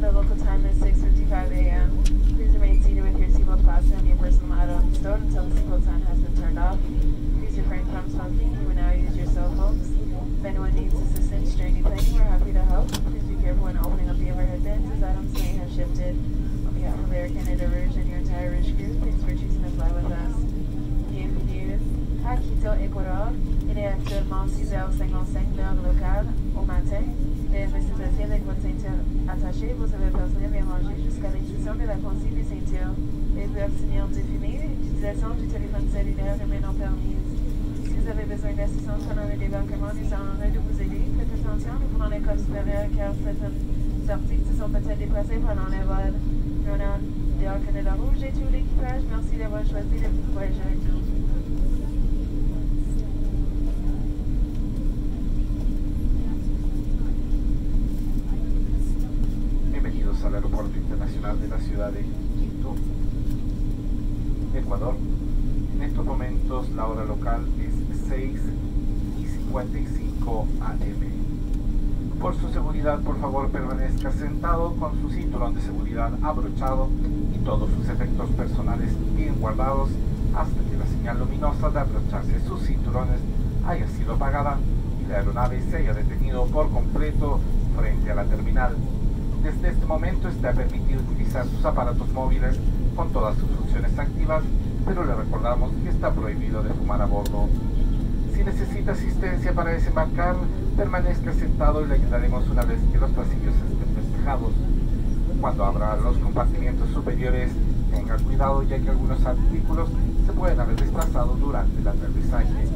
the local time is 6.55 a.m. Please remain seated with your seatbelt fastened and your personal item stowed until the seatbelt sign has been turned off. Please refrain from smoking. You will now use your cell phones. If anyone needs assistance during deplaning, we're happy to help. Please be careful when opening up the overhead bins as items may have shifted. On behalf of Air Canada Rouge and your entire Rouge crew, thanks for choosing to fly with us. Il est actuellement 6h55 d'heure locale au matin. Et messieurs, avec votre ceinture attachée, vous avez personnel bien rangé jusqu'à l'extinction de la consigne des ceintures. Les abstenir définies, l'utilisation du téléphone cellulaire est maintenant permise. Si vous avez besoin d'assistance pendant le débarquement, nous allons de vous aider. Faites attention, nous prenons l'école supérieure car certaines sorties se sont peut-être déplacées pendant les vols. Nous avons Air Canada Rouge et tout l'équipage, merci d'avoir choisi de voyager avec nous. Al Aeropuerto Internacional de la ciudad de Quito, Ecuador. En estos momentos la hora local es 6 y 55 am. Por su seguridad, por favor, permanezca sentado con su cinturón de seguridad abrochado y todos sus efectos personales bien guardados hasta que la señal luminosa de abrocharse sus cinturones haya sido apagada y la aeronave se haya detenido por completo frente a la terminal. Desde este momento está permitido utilizar sus aparatos móviles con todas sus funciones activas, pero le recordamos que está prohibido de fumar a bordo. Si necesita asistencia para desembarcar, permanezca sentado y le ayudaremos una vez que los pasillos estén despejados. Cuando abra los compartimientos superiores, tenga cuidado ya que algunos artículos se pueden haber desplazado durante el aterrizaje.